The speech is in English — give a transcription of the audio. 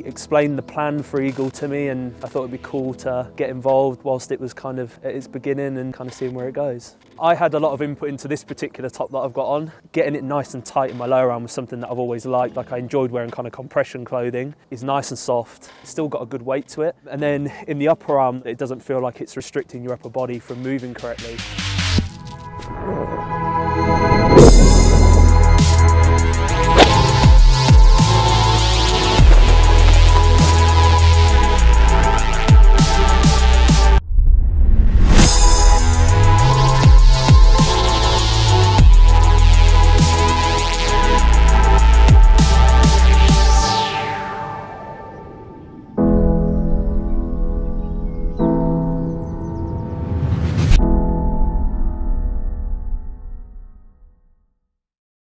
Explained the plan for Eagle to me and I thought it'd be cool to get involved whilst it was kind of at its beginning and kind of seeing where it goes. I had a lot of input into this particular top that I've got on. Getting it nice and tight in my lower arm was something that I've always liked. Like I enjoyed wearing kind of compression clothing. It's nice and soft, still got a good weight to it. And then in the upper arm, it doesn't feel like it's restricting your upper body from moving correctly.